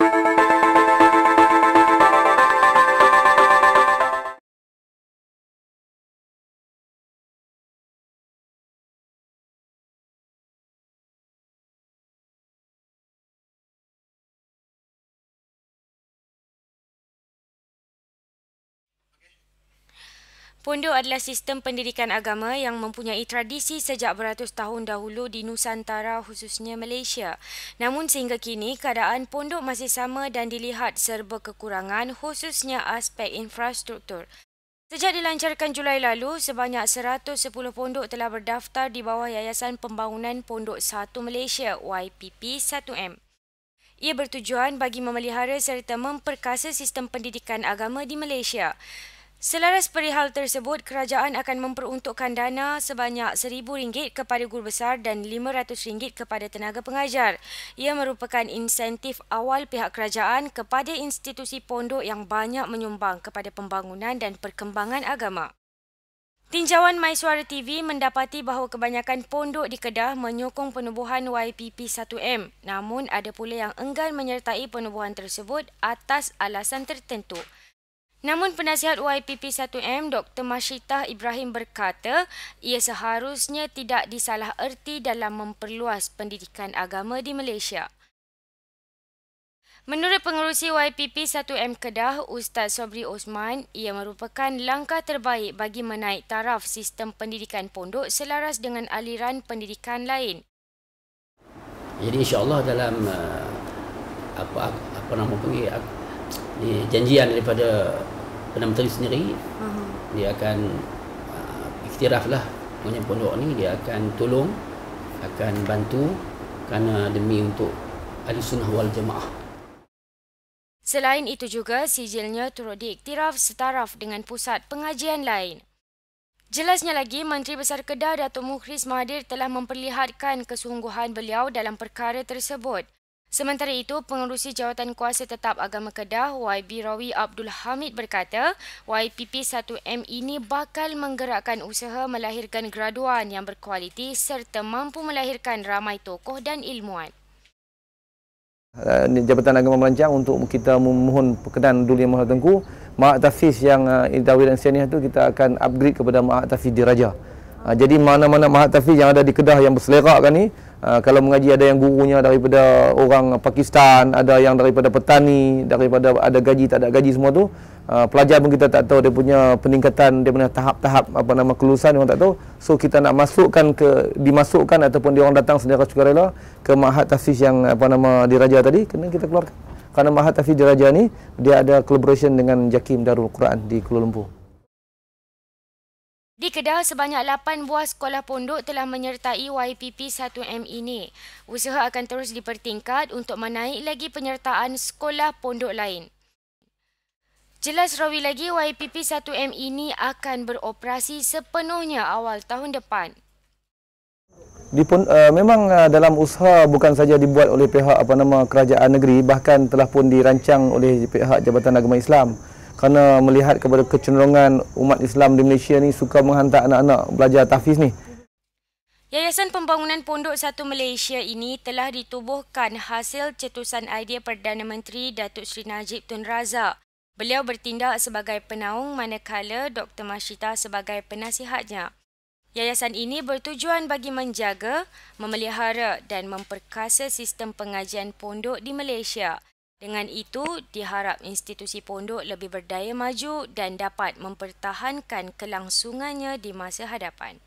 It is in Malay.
thank you Pondok adalah sistem pendidikan agama yang mempunyai tradisi sejak beratus tahun dahulu di Nusantara khususnya Malaysia. Namun sehingga kini keadaan pondok masih sama dan dilihat serba kekurangan khususnya aspek infrastruktur. Sejak dilancarkan Julai lalu, sebanyak 110 pondok telah berdaftar di bawah Yayasan Pembangunan Pondok 1 Malaysia YPP 1M. Ia bertujuan bagi memelihara serta memperkasa sistem pendidikan agama di Malaysia. Selaras perihal tersebut, kerajaan akan memperuntukkan dana sebanyak RM1,000 kepada guru besar dan RM500 kepada tenaga pengajar. Ia merupakan insentif awal pihak kerajaan kepada institusi pondok yang banyak menyumbang kepada pembangunan dan perkembangan agama. Tinjauan MySuara TV mendapati bahawa kebanyakan pondok di Kedah menyokong penubuhan YPP 1M. Namun ada pula yang enggan menyertai penubuhan tersebut atas alasan tertentu. Namun penasihat YPP 1M Dr. Masyitah Ibrahim berkata ia seharusnya tidak disalah erti dalam memperluas pendidikan agama di Malaysia. Menurut pengerusi YPP 1M Kedah, Ustaz Sobri Osman, ia merupakan langkah terbaik bagi menaik taraf sistem pendidikan pondok selaras dengan aliran pendidikan lain. Jadi insya-Allah dalam uh, apa apa nama panggil ni janjian daripada Perdana Menteri sendiri uh-huh. dia akan uh, iktiraf lah punya pondok ni dia akan tolong akan bantu kerana demi untuk ahli sunnah wal jamaah Selain itu juga, sijilnya turut diiktiraf setaraf dengan pusat pengajian lain. Jelasnya lagi, Menteri Besar Kedah Datuk Mukhris Mahathir telah memperlihatkan kesungguhan beliau dalam perkara tersebut. Sementara itu, pengurusi Jawatan Kuasa Tetap Agama Kedah, YB Rawi Abdul Hamid berkata, YPP 1M ini bakal menggerakkan usaha melahirkan graduan yang berkualiti serta mampu melahirkan ramai tokoh dan ilmuwan. Uh, Jabatan Agama merancang untuk kita memohon perkenan Duli Yang Maha Tengku, Mahat Tafiz yang Idawi dan Sianiah itu kita akan upgrade kepada Mahat Tafiz Diraja. Uh, jadi mana-mana Mahat Tafiz yang ada di Kedah yang berselerak kan ni, Uh, kalau mengaji ada yang gurunya daripada orang Pakistan, ada yang daripada petani, daripada ada gaji tak ada gaji semua tu. Uh, pelajar pun kita tak tahu dia punya peningkatan, dia punya tahap-tahap apa nama kelulusan orang tak tahu. So kita nak masukkan ke dimasukkan ataupun dia orang datang sendiri sukarela ke Mahat Tafsir yang apa nama diraja tadi kena kita keluarkan. Karena Mahat Tafsir diraja ni dia ada collaboration dengan Jakim Darul Quran di Kuala Lumpur. Di Kedah, sebanyak 8 buah sekolah pondok telah menyertai YPP 1M ini. Usaha akan terus dipertingkat untuk menaik lagi penyertaan sekolah pondok lain. Jelas rawi lagi YPP 1M ini akan beroperasi sepenuhnya awal tahun depan. Di pun, uh, memang uh, dalam usaha bukan saja dibuat oleh pihak apa nama kerajaan negeri bahkan telah pun dirancang oleh pihak Jabatan Agama Islam kerana melihat kepada kecenderungan umat Islam di Malaysia ni suka menghantar anak-anak belajar tahfiz ni. Yayasan Pembangunan Pondok Satu Malaysia ini telah ditubuhkan hasil cetusan idea Perdana Menteri Datuk Seri Najib Tun Razak. Beliau bertindak sebagai penaung manakala Dr. Mashita sebagai penasihatnya. Yayasan ini bertujuan bagi menjaga, memelihara dan memperkasa sistem pengajian pondok di Malaysia. Dengan itu, diharap institusi pondok lebih berdaya maju dan dapat mempertahankan kelangsungannya di masa hadapan.